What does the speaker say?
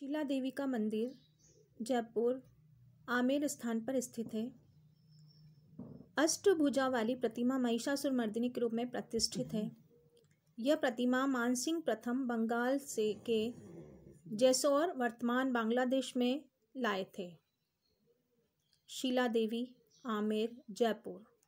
शीला देवी का मंदिर जयपुर आमेर स्थान पर स्थित है। अष्टभुजा वाली प्रतिमा महिषासुर मर्दिनी के रूप में प्रतिष्ठित है। यह प्रतिमा मानसिंह प्रथम बंगाल से के जैसौर, वर्तमान बांग्लादेश में लाए थे। शीला देवी, आमेर, जयपुर।